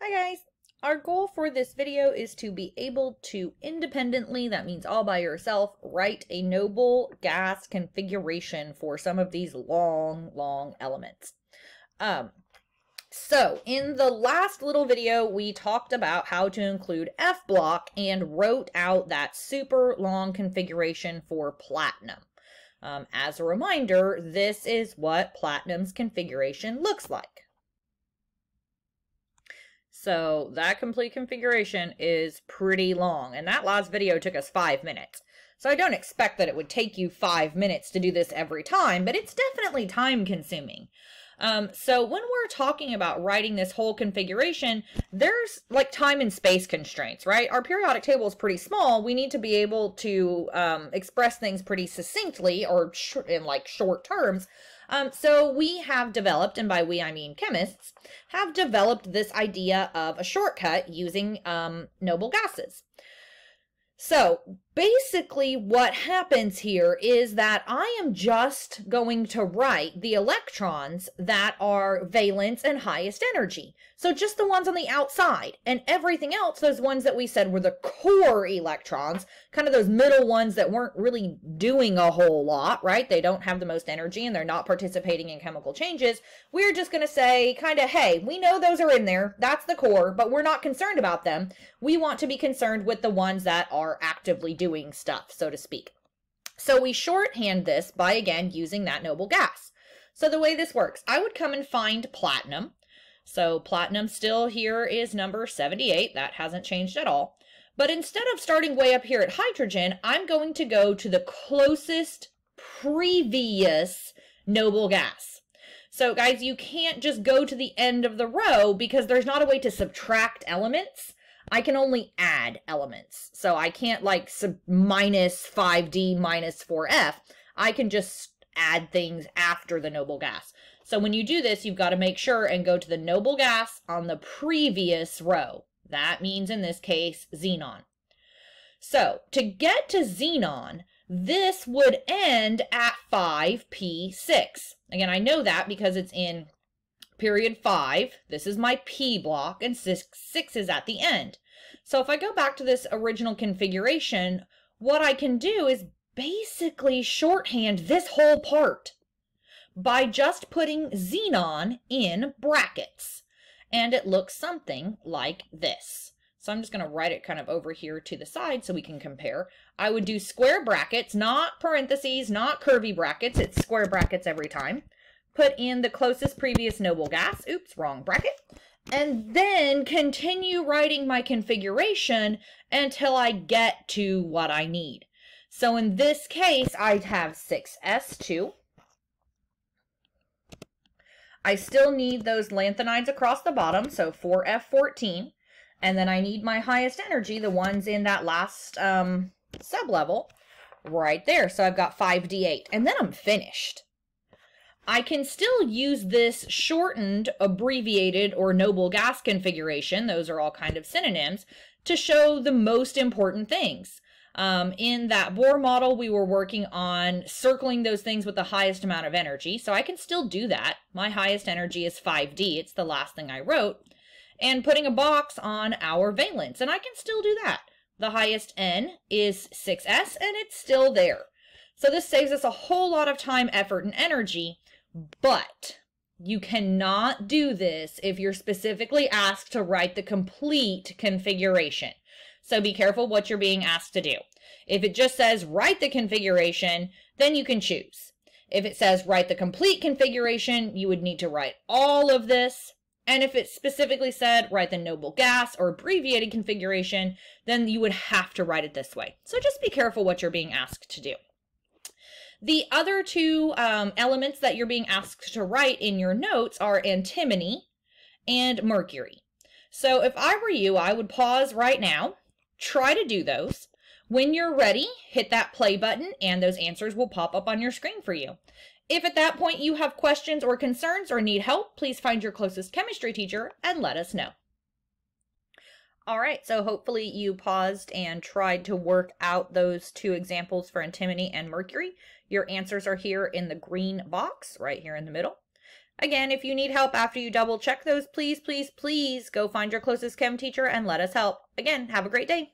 Hi guys! Our goal for this video is to be able to independently, that means all by yourself, write a noble gas configuration for some of these long, long elements. Um, so in the last little video, we talked about how to include F block and wrote out that super long configuration for platinum. Um, as a reminder, this is what platinum's configuration looks like. So that complete configuration is pretty long. And that last video took us five minutes. So I don't expect that it would take you five minutes to do this every time, but it's definitely time consuming. Um, so when we're talking about writing this whole configuration, there's like time and space constraints, right? Our periodic table is pretty small. We need to be able to um, express things pretty succinctly or in like short terms. Um, so we have developed, and by we I mean chemists, have developed this idea of a shortcut using um, noble gases. So basically what happens here is that I am just going to write the electrons that are valence and highest energy. So just the ones on the outside and everything else, those ones that we said were the core electrons, kind of those middle ones that weren't really doing a whole lot, right? They don't have the most energy and they're not participating in chemical changes. We're just going to say kind of, hey, we know those are in there. That's the core, but we're not concerned about them. We want to be concerned with the ones that are actively doing stuff, so to speak. So we shorthand this by, again, using that noble gas. So the way this works, I would come and find platinum. So platinum still here is number 78. That hasn't changed at all. But instead of starting way up here at hydrogen, I'm going to go to the closest previous noble gas. So guys, you can't just go to the end of the row because there's not a way to subtract elements. I can only add elements. So I can't like sub minus 5D minus 4F. I can just add things after the noble gas. So when you do this, you've got to make sure and go to the noble gas on the previous row. That means in this case, xenon. So to get to xenon, this would end at 5p6. Again, I know that because it's in period 5. This is my p block, and 6, six is at the end. So if I go back to this original configuration, what I can do is basically shorthand this whole part by just putting xenon in brackets. And it looks something like this. So I'm just going to write it kind of over here to the side so we can compare. I would do square brackets, not parentheses, not curvy brackets. It's square brackets every time. Put in the closest previous noble gas. Oops, wrong bracket. And then continue writing my configuration until I get to what I need. So in this case, I have 6s2. I still need those lanthanides across the bottom, so 4F14. And then I need my highest energy, the ones in that last um, sub-level, right there. So I've got 5D8. And then I'm finished. I can still use this shortened, abbreviated, or noble gas configuration, those are all kind of synonyms, to show the most important things. Um, in that Bohr model, we were working on circling those things with the highest amount of energy. So I can still do that. My highest energy is 5D. It's the last thing I wrote. And putting a box on our valence. And I can still do that. The highest N is 6S and it's still there. So this saves us a whole lot of time, effort, and energy. But you cannot do this if you're specifically asked to write the complete configuration. So be careful what you're being asked to do. If it just says write the configuration, then you can choose. If it says write the complete configuration, you would need to write all of this. And if it specifically said write the noble gas or abbreviated configuration, then you would have to write it this way. So just be careful what you're being asked to do. The other two um, elements that you're being asked to write in your notes are antimony and mercury. So if I were you, I would pause right now Try to do those. When you're ready, hit that play button and those answers will pop up on your screen for you. If at that point you have questions or concerns or need help, please find your closest chemistry teacher and let us know. All right, so hopefully you paused and tried to work out those two examples for antimony and mercury. Your answers are here in the green box right here in the middle. Again, if you need help after you double check those, please, please, please go find your closest chem teacher and let us help. Again, have a great day.